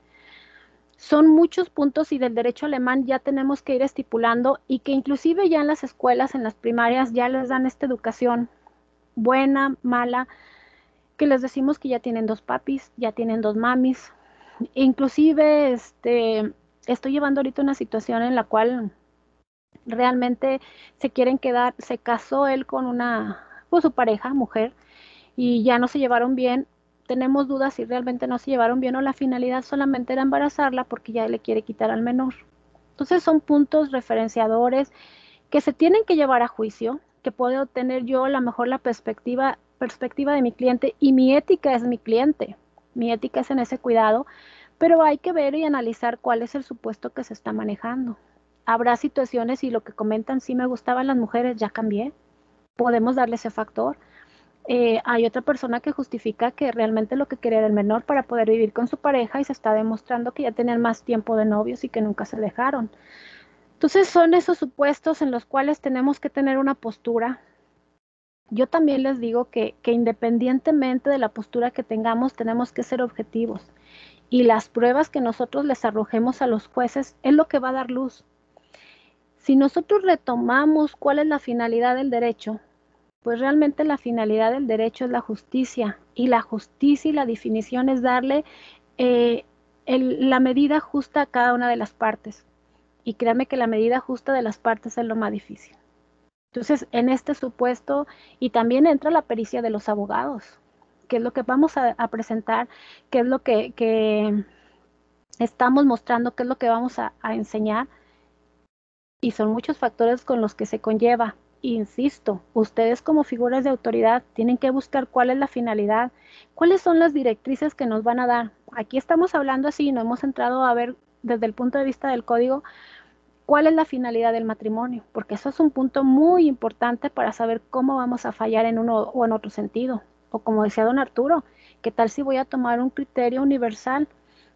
son muchos puntos y del derecho alemán ya tenemos que ir estipulando y que inclusive ya en las escuelas, en las primarias, ya les dan esta educación buena, mala, que les decimos que ya tienen dos papis, ya tienen dos mamis. Inclusive, este, estoy llevando ahorita una situación en la cual realmente se quieren quedar, se casó él con una, con su pareja, mujer, y ya no se llevaron bien tenemos dudas si realmente no se llevaron bien o la finalidad solamente era embarazarla porque ya le quiere quitar al menor. Entonces son puntos referenciadores que se tienen que llevar a juicio, que puedo tener yo a lo mejor la perspectiva, perspectiva de mi cliente y mi ética es mi cliente, mi ética es en ese cuidado, pero hay que ver y analizar cuál es el supuesto que se está manejando. Habrá situaciones y lo que comentan, si me gustaban las mujeres, ya cambié, podemos darle ese factor eh, hay otra persona que justifica que realmente lo que quería era el menor para poder vivir con su pareja y se está demostrando que ya tenían más tiempo de novios y que nunca se dejaron. Entonces son esos supuestos en los cuales tenemos que tener una postura. Yo también les digo que, que independientemente de la postura que tengamos, tenemos que ser objetivos. Y las pruebas que nosotros les arrojemos a los jueces es lo que va a dar luz. Si nosotros retomamos cuál es la finalidad del derecho, pues realmente la finalidad del derecho es la justicia y la justicia y la definición es darle eh, la medida justa a cada una de las partes. Y créanme que la medida justa de las partes es lo más difícil. Entonces, en este supuesto, y también entra la pericia de los abogados, que es lo que vamos a, presentar, qué es lo que, estamos mostrando, qué es lo que vamos a enseñar. Y son muchos factores con los que se conlleva insisto, ustedes como figuras de autoridad tienen que buscar cuál es la finalidad, cuáles son las directrices que nos van a dar. Aquí estamos hablando así, no hemos entrado a ver desde el punto de vista del código cuál es la finalidad del matrimonio, porque eso es un punto muy importante para saber cómo vamos a fallar en uno o en otro sentido. O como decía don Arturo, ¿qué tal si voy a tomar un criterio universal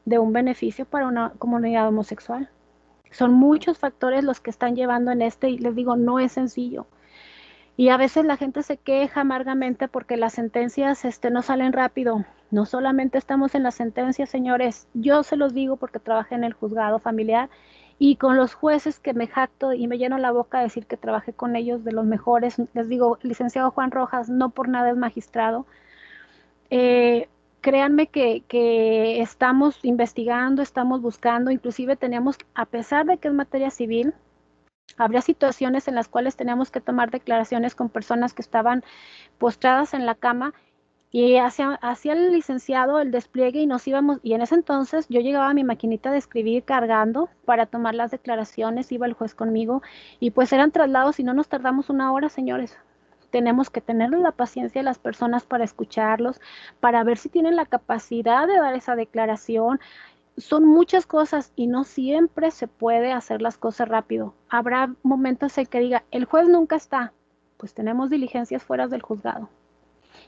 de un beneficio para una comunidad homosexual? Son muchos factores los que están llevando en este y les digo, no es sencillo. Y a veces la gente se queja amargamente porque las sentencias este, no salen rápido. No solamente estamos en las sentencias, señores. Yo se los digo porque trabajé en el juzgado familiar y con los jueces que me jacto y me lleno la boca a decir que trabajé con ellos de los mejores. Les digo, licenciado Juan Rojas, no por nada es magistrado. Eh, créanme que, estamos investigando, estamos buscando, inclusive teníamos, a pesar de que es materia civil, habría situaciones en las cuales teníamos que tomar declaraciones con personas que estaban postradas en la cama y hacía, el licenciado el despliegue y nos íbamos, y en ese entonces yo llegaba a mi maquinita de escribir cargando para tomar las declaraciones, iba el juez conmigo, y pues eran traslados y no nos tardamos una hora, señores. Tenemos que tener la paciencia de las personas para escucharlos, para ver si tienen la capacidad de dar esa declaración. Son muchas cosas y no siempre se puede hacer las cosas rápido. Habrá momentos en que diga, el juez nunca está, pues tenemos diligencias fuera del juzgado.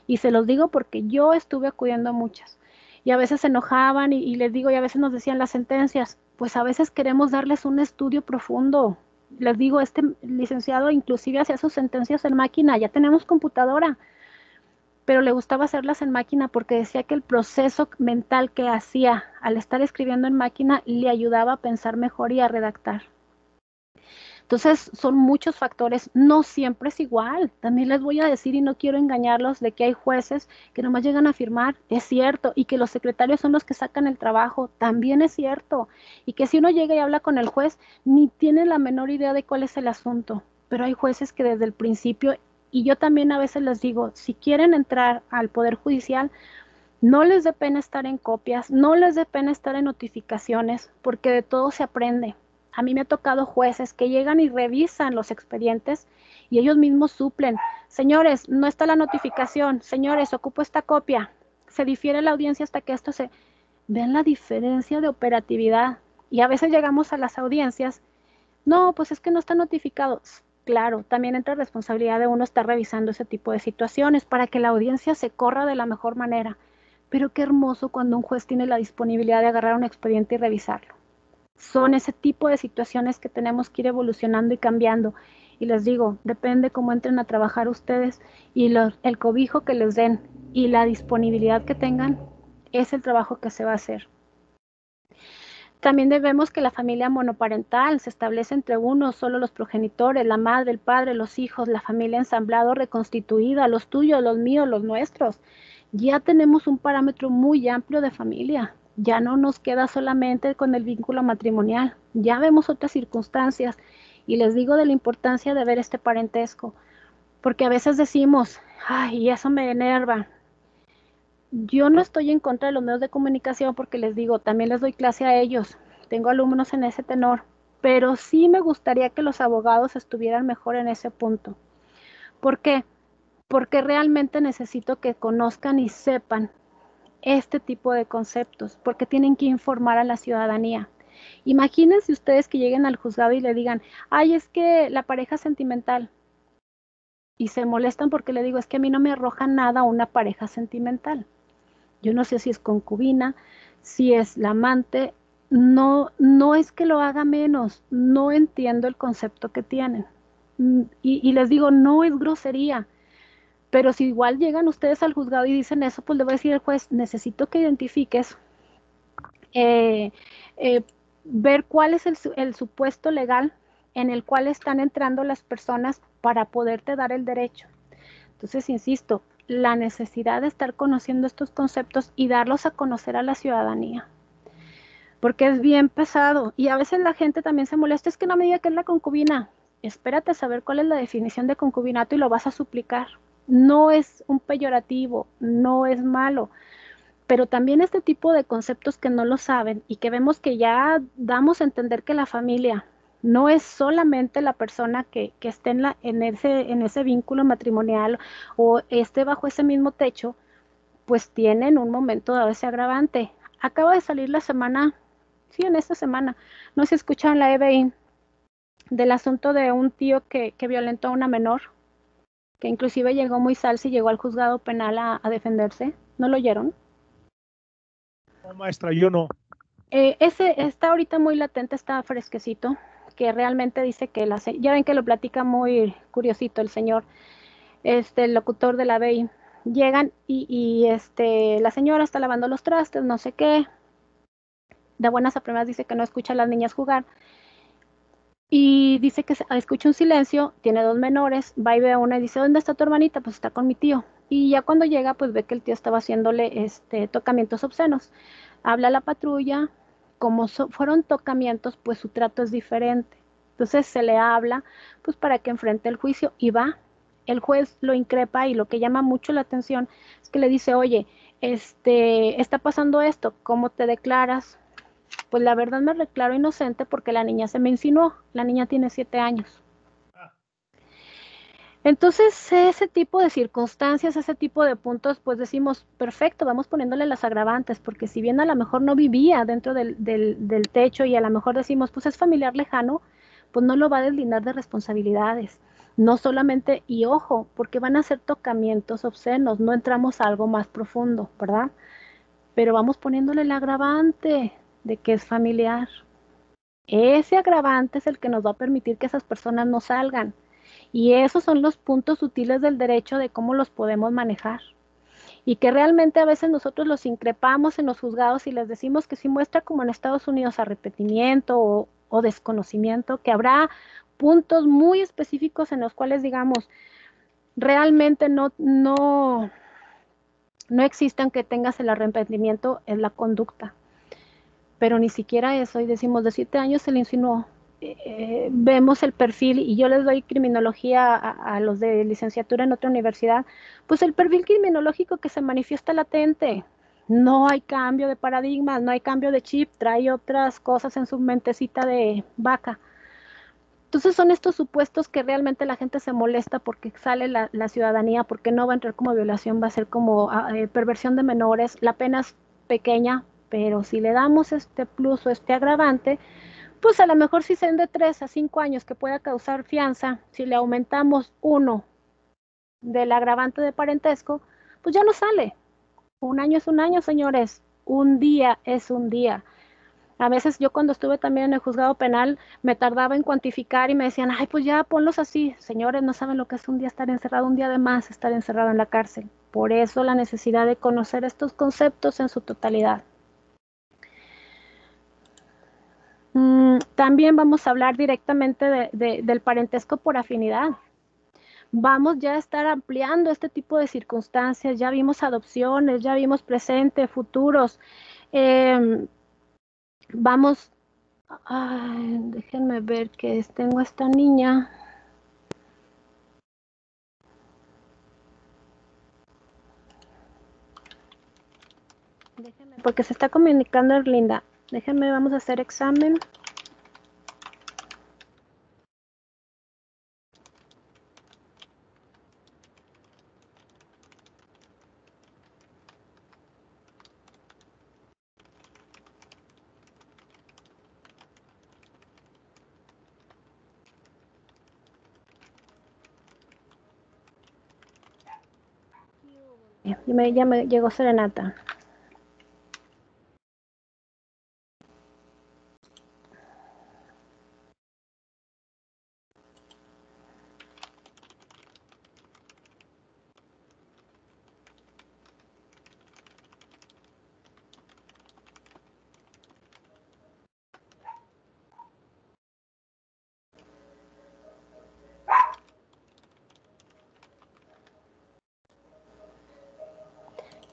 Y se los digo porque yo estuve acudiendo a muchas. Y a veces se enojaban y, les digo, y a veces nos decían las sentencias, pues a veces queremos darles un estudio profundo. Les digo, este licenciado inclusive hacía sus sentencias en máquina, ya tenemos computadora, pero le gustaba hacerlas en máquina porque decía que el proceso mental que hacía al estar escribiendo en máquina le ayudaba a pensar mejor y a redactar. Entonces, son muchos factores, no siempre es igual. También les voy a decir, y no quiero engañarlos, de que hay jueces que nomás llegan a firmar, es cierto, y que los secretarios son los que sacan el trabajo, también es cierto, y que si uno llega y habla con el juez, ni tiene la menor idea de cuál es el asunto. Pero hay jueces que desde el principio, y yo también a veces les digo, si quieren entrar al Poder Judicial, no les dé pena estar en copias, no les dé pena estar en notificaciones, porque de todo se aprende a mí me ha tocado jueces que llegan y revisan los expedientes y ellos mismos suplen. Señores, no está la notificación. Señores, ocupo esta copia. Se difiere la audiencia hasta que esto se... Ven la diferencia de operatividad. Y a veces llegamos a las audiencias. No, pues es que no está notificado. Claro, también entra responsabilidad de uno estar revisando ese tipo de situaciones para que la audiencia se corra de la mejor manera. Pero qué hermoso cuando un juez tiene la disponibilidad de agarrar un expediente y revisarlo son ese tipo de situaciones que tenemos que ir evolucionando y cambiando. Y les digo, depende cómo entren a trabajar ustedes y el cobijo que les den y la disponibilidad que tengan, es el trabajo que se va a hacer. También debemos que la familia monoparental se establece entre uno, solo los progenitores, la madre, el padre, los hijos, la familia ensamblado, reconstituida, los tuyos, los míos, los nuestros. Ya tenemos un parámetro muy amplio de familia ya no nos queda solamente con el vínculo matrimonial, ya vemos otras circunstancias y les digo de la importancia de ver este parentesco, porque a veces decimos, ay, eso me enerva. Yo no estoy en contra de los medios de comunicación porque les digo, también les doy clase a ellos, tengo alumnos en ese tenor, pero sí me gustaría que los abogados estuvieran mejor en ese punto. ¿Por qué? Porque realmente necesito que conozcan y sepan este tipo de conceptos, porque tienen que informar a la ciudadanía. Imagínense ustedes que lleguen al juzgado y le digan, ay, es que la pareja sentimental. Y se molestan porque le digo, es que a mí no me arroja nada una pareja sentimental. Yo no sé si es concubina, si es la amante, no, no es que lo haga menos, no entiendo el concepto que tienen. Mm, y, les digo, no es grosería, pero si igual llegan ustedes al juzgado y dicen eso, pues le voy a decir al juez, necesito que identifiques, eh, eh, ver cuál es el, supuesto legal en el cual están entrando las personas para poderte dar el derecho. Entonces, insisto, la necesidad de estar conociendo estos conceptos y darlos a conocer a la ciudadanía. Porque es bien pesado. Y a veces la gente también se molesta, es que no me diga que es la concubina. Espérate a saber cuál es la definición de concubinato y lo vas a suplicar no es un peyorativo, no es malo, pero también este tipo de conceptos que no lo saben y que vemos que ya damos a entender que la familia no es solamente la persona que, que esté en, la, en, ese, en ese vínculo matrimonial o esté bajo ese mismo techo, pues tienen un momento dado ese agravante. Acaba de salir la semana, sí, en esta semana, no se escucha en la EBI del asunto de un tío que, que violentó a una menor que inclusive llegó muy salsa y llegó al juzgado penal a, defenderse. ¿No lo oyeron? No, maestra, yo no. Eh, ese está ahorita muy latente, está fresquecito, que realmente dice que la, ya ven que lo platica muy curiosito el señor, este, el locutor de la BEI. Llegan y, este, la señora está lavando los trastes, no sé qué. De buenas a primeras dice que no escucha a las niñas jugar y dice que escucha un silencio, tiene dos menores, va y ve a una y dice, ¿dónde está tu hermanita? Pues está con mi tío. Y ya cuando llega, pues ve que el tío estaba haciéndole este, tocamientos obscenos. Habla a la patrulla, como fueron tocamientos, pues su trato es diferente. Entonces se le habla, pues para que enfrente el juicio y va. el juez lo increpa y lo que llama mucho la atención es que le dice, oye, este, está pasando esto, ¿cómo te declaras? Pues la verdad me declaro inocente porque la niña se me insinuó, la niña tiene siete años. Entonces, ese tipo de circunstancias, ese tipo de puntos, pues decimos, perfecto, vamos poniéndole las agravantes, porque si bien a lo mejor no vivía dentro del, del, techo y a lo mejor decimos, pues es familiar lejano, pues no lo va a deslindar de responsabilidades. No solamente, y ojo, porque van a ser tocamientos obscenos, no entramos a algo más profundo, ¿verdad? Pero vamos poniéndole el agravante de que es familiar. Ese agravante es el que nos va a permitir que esas personas no salgan y esos son los puntos sutiles del derecho de cómo los podemos manejar. Y que realmente a veces nosotros los increpamos en los juzgados y les decimos que si muestra como en Estados Unidos arrepentimiento o, desconocimiento, que habrá puntos muy específicos en los cuales digamos, realmente no, no, no existan que tengas el arrepentimiento en la conducta. Pero ni siquiera eso, y decimos, de siete años se le insinuó, eh, vemos el perfil, y yo les doy criminología a, los de licenciatura en otra universidad, pues el perfil criminológico que se manifiesta latente. No hay cambio de paradigma, no hay cambio de chip, trae otras cosas en su mentecita de vaca. Entonces son estos supuestos que realmente la gente se molesta porque sale la, ciudadanía, porque no va a entrar como violación, va a ser como ah, eh, perversión de menores. La pena es pequeña, pero si le damos este plus o este agravante, pues a lo mejor si sean de 3 a 5 años que pueda causar fianza, si le aumentamos uno del agravante de parentesco, pues ya no sale. Un año es un año, señores. Un día es un día. A veces yo cuando estuve también en el juzgado penal me tardaba en cuantificar y me decían, ay, pues ya ponlos así. Señores, no saben lo que es un día estar encerrado, un día de más estar encerrado en la cárcel. Por eso la necesidad de conocer estos conceptos en su totalidad. Mm, también vamos a hablar directamente del parentesco por afinidad. Vamos ya a estar ampliando este tipo de circunstancias. Ya vimos adopciones, ya vimos presente, futuros. Em, vamos, déjenme ver que tengo esta niña. Déjenme, porque se está comunicando Erlinda. Déjenme, vamos a hacer examen. Ya me, llegó Serenata.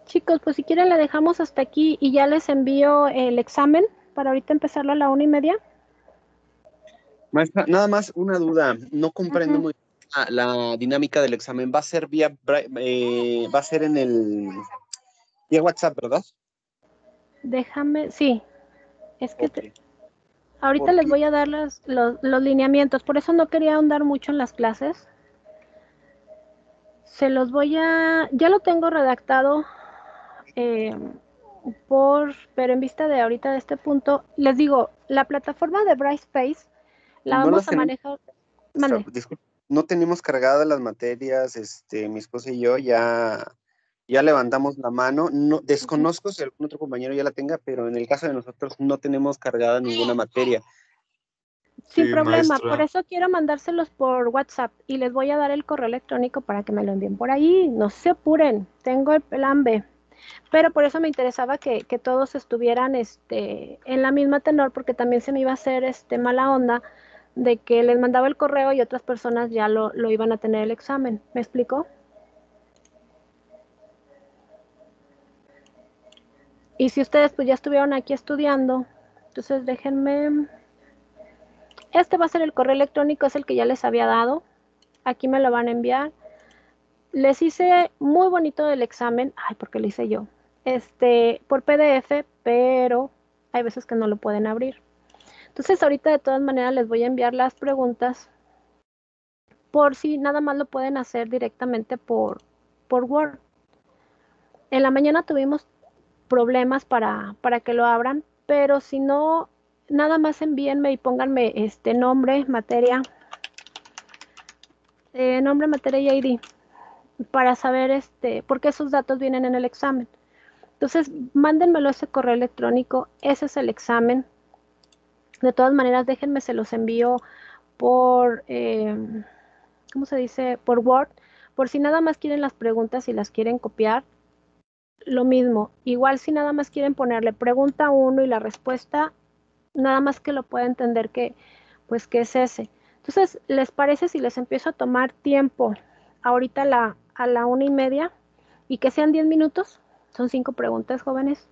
chicos, pues si quieren la dejamos hasta aquí y ya les envío el examen para ahorita empezarlo a la una y media. Maestra, nada más una duda. No comprendo muy bien la, dinámica del examen. Va a ser vía, eh, va a ser en el vía WhatsApp, ¿verdad? Déjame, sí. Es que ahorita les voy a dar los, los, los lineamientos. Por eso no quería ahondar mucho en las clases. Se los voy a, ya lo tengo redactado eh, por, pero en vista de ahorita de este punto, les digo, la plataforma de Brightspace la vamos a manejar. no tenemos cargadas las materias, este, mi esposa y yo ya, ya levantamos la mano. No, desconozco si algún otro compañero ya la tenga, pero en el caso de nosotros no tenemos cargada ninguna materia. Sin problema, por eso quiero mandárselos por WhatsApp y les voy a dar el correo electrónico para que me lo envíen por ahí. No se apuren, tengo el plan B. Pero por eso me interesaba que, todos estuvieran este, en la misma tenor, porque también se me iba a hacer este, mala onda de que les mandaba el correo y otras personas ya lo, lo iban a tener el examen. ¿Me explico? Y si ustedes pues ya estuvieron aquí estudiando, entonces déjenme. Este va a ser el correo electrónico, es el que ya les había dado. Aquí me lo van a enviar. Les hice muy bonito el examen, ay, porque lo hice yo, este, por PDF, pero hay veces que no lo pueden abrir. Entonces ahorita de todas maneras les voy a enviar las preguntas por si nada más lo pueden hacer directamente por, por Word. En la mañana tuvimos problemas para, para que lo abran, pero si no, nada más envíenme y pónganme este nombre, materia, eh, nombre, materia y ID para saber este, por qué esos datos vienen en el examen. Entonces, mándenmelo ese correo electrónico, ese es el examen. De todas maneras, déjenme, se los envío por, eh, ¿cómo se dice? Por Word, por si nada más quieren las preguntas y las quieren copiar. Lo mismo, igual si nada más quieren ponerle pregunta 1 y la respuesta, nada más que lo pueda entender que, pues, que es ese. Entonces, ¿les parece si les empiezo a tomar tiempo ahorita la, a la una y media y que sean diez minutos? Son cinco preguntas, jóvenes.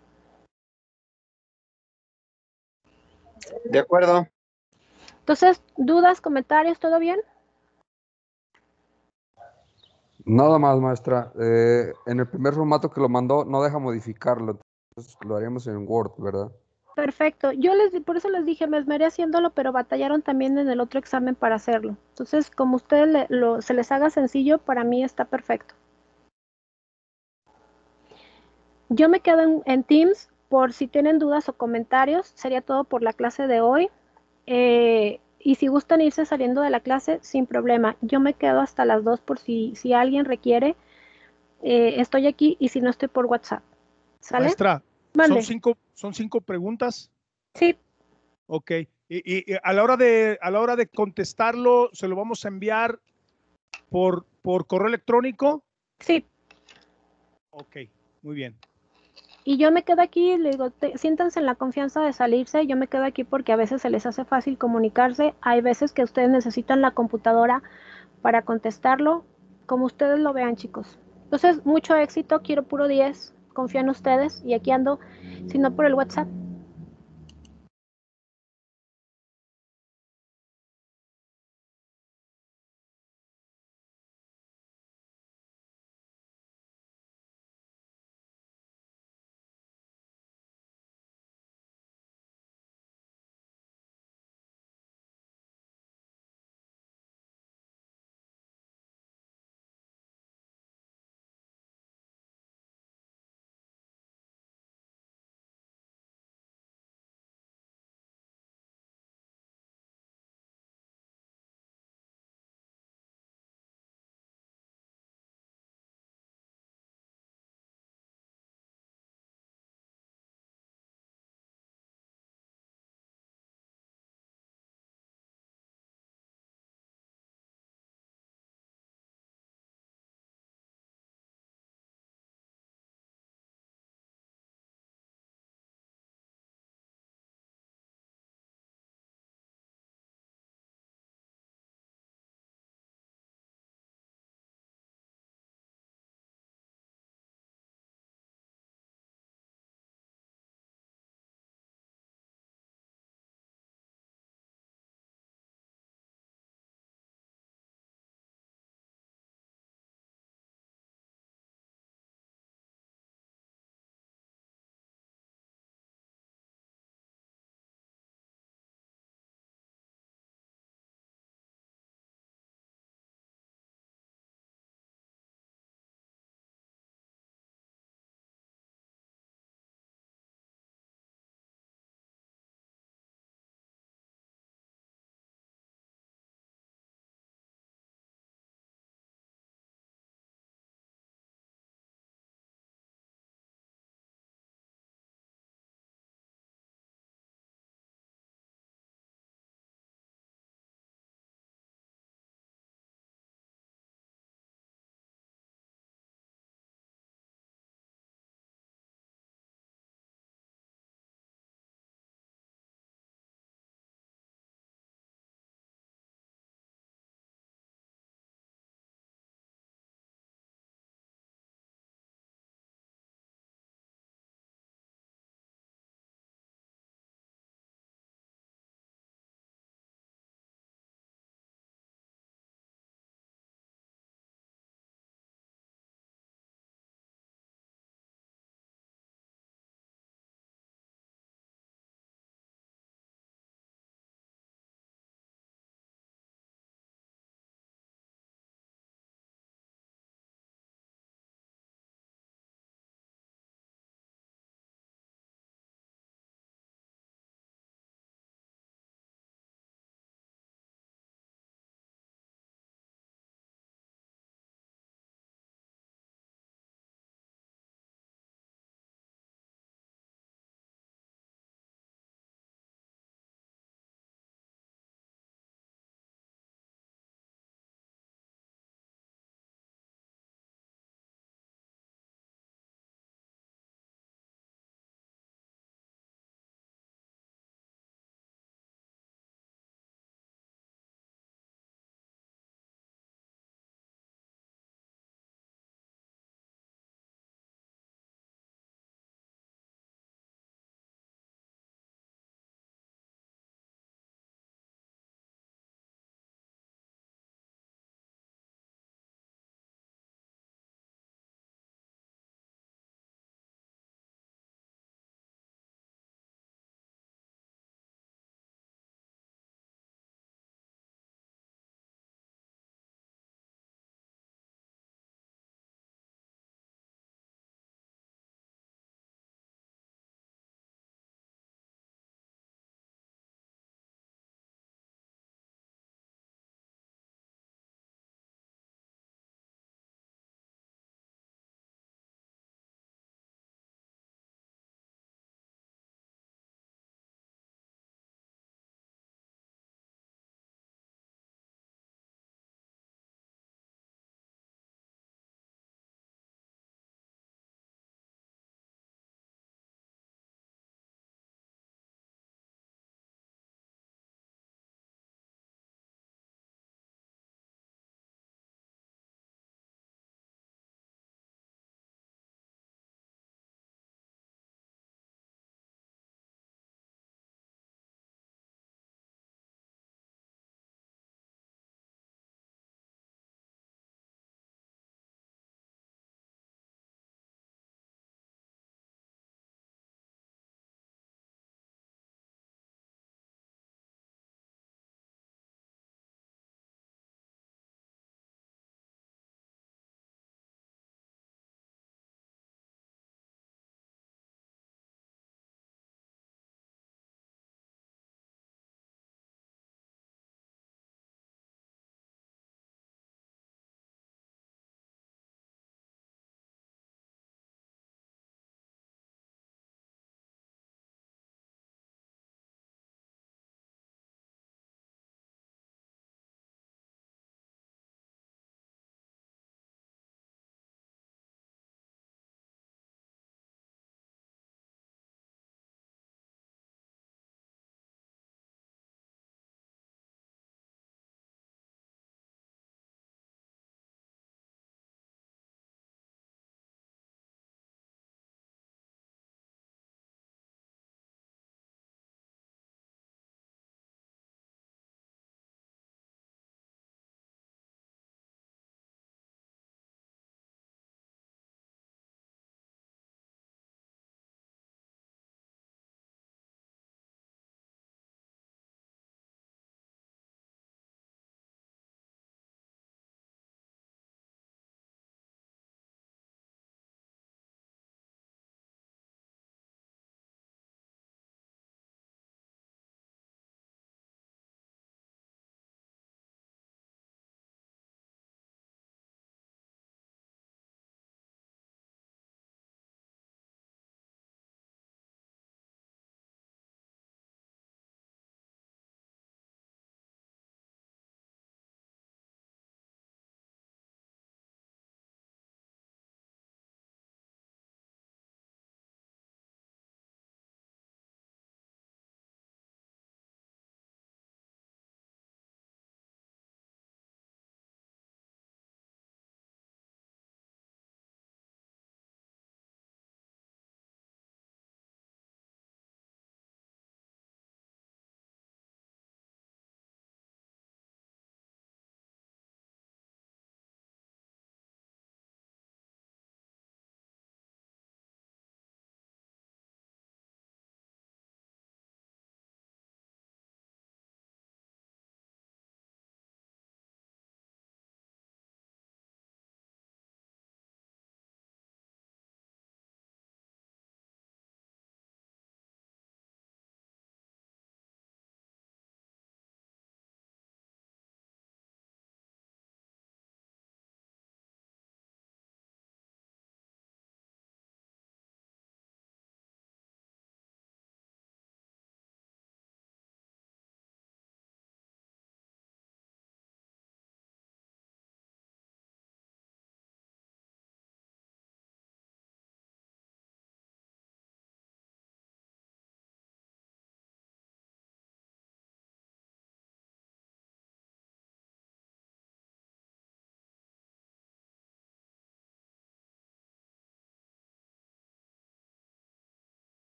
De acuerdo. Entonces, ¿dudas, comentarios, todo bien? Nada más, maestra. Eh, en el primer formato que lo mandó no deja modificarlo. Entonces lo haríamos en Word, ¿verdad? Perfecto. Yo les por eso les dije, me esmeré haciéndolo, pero batallaron también en el otro examen para hacerlo. Entonces, como ustedes lo, se les haga sencillo, para mí está perfecto. Yo me quedo en, Teams por si tienen dudas o comentarios. Sería todo por la clase de hoy. Eh, y si gustan irse saliendo de la clase, sin problema. Yo me quedo hasta las 2 por si, si alguien requiere. Eh, estoy aquí y si no estoy por WhatsApp. ¿Sale? Son cinco, son cinco preguntas. Sí. Ok. Y, a, la hora de, a la hora de contestarlo, ¿se lo vamos a enviar por, por correo electrónico? Sí. Ok, muy bien. Y yo me quedo aquí, le digo, siéntanse en la confianza de salirse, yo me quedo aquí porque a veces se les hace fácil comunicarse, hay veces que ustedes necesitan la computadora para contestarlo, como ustedes lo vean chicos. Entonces, mucho éxito, quiero puro 10, confío en ustedes y aquí ando, si no por el WhatsApp.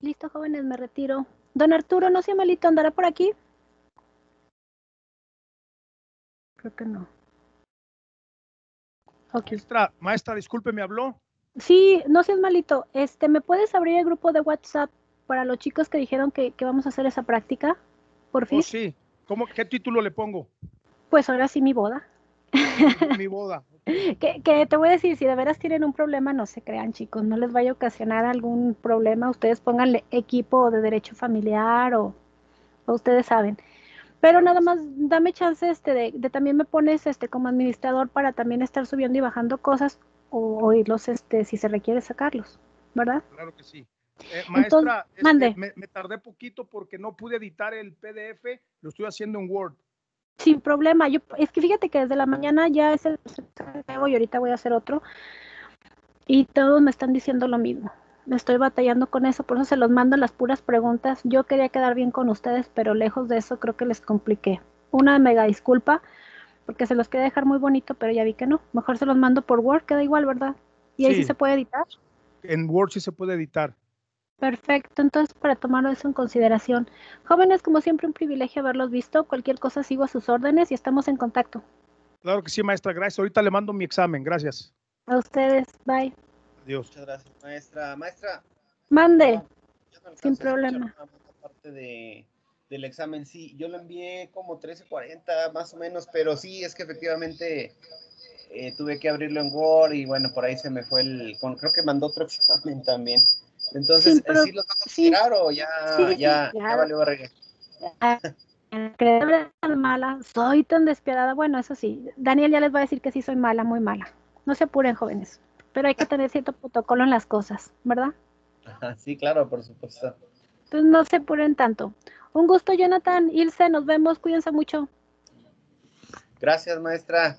Listo, jóvenes, me retiro. Don Arturo, ¿no sea malito? ¿Andará por aquí? Creo que no. Okay. Maestra, maestra, disculpe, ¿me habló? Sí, no seas malito. Este, ¿me puedes abrir el grupo de WhatsApp para los chicos que dijeron que, vamos a hacer esa práctica? Por fin. Oh, sí. ¿Cómo, ¿Qué título le pongo? Pues ahora sí, mi boda. mi boda. Que, que, te voy a decir, si de veras tienen un problema, no se crean, chicos, no les vaya a ocasionar algún problema. Ustedes pónganle equipo de derecho familiar o, o ustedes saben. Pero nada más dame chance este de, también me pones este como administrador para también estar subiendo y bajando cosas o oírlos este si se requiere sacarlos, ¿verdad? Claro que sí. Eh, maestra, este, me, me, tardé poquito porque no pude editar el PDF, lo estoy haciendo en Word. Sin problema, yo es que fíjate que desde la mañana ya es el y ahorita voy a hacer otro y todos me están diciendo lo mismo estoy batallando con eso, por eso se los mando las puras preguntas. Yo quería quedar bien con ustedes, pero lejos de eso creo que les compliqué. Una mega disculpa, porque se los quería dejar muy bonito, pero ya vi que no. Mejor se los mando por Word, queda igual, ¿verdad? Y ahí sí, se puede editar. En Word sí se puede editar. Perfecto, entonces para tomarlo eso en consideración. Jóvenes, como siempre, un privilegio haberlos visto. Cualquier cosa sigo a sus órdenes y estamos en contacto. Claro que sí, maestra, gracias. Ahorita le mando mi examen, gracias. A ustedes, bye. Muchas gracias, maestra. Maestra. Mande. Sin problema. Parte de, del examen, sí. Yo lo envié como 13.40 más o menos, pero sí, es que efectivamente eh, tuve que abrirlo en Word y bueno, por ahí se me fue el. Con, creo que mandó otro examen también. Entonces, sí, ¿sí lo vas a sí, o ya, sí, ya, ya valió barriga? tan mala, soy tan despiadada. Bueno, eso sí, Daniel ya les va a decir que sí soy mala, muy mala. No se apuren, jóvenes pero hay que tener cierto protocolo en las cosas, ¿verdad? Sí, claro, por supuesto. Pues no se apuren tanto. Un gusto, Jonathan. Ilse, nos vemos. Cuídense mucho. Gracias, maestra.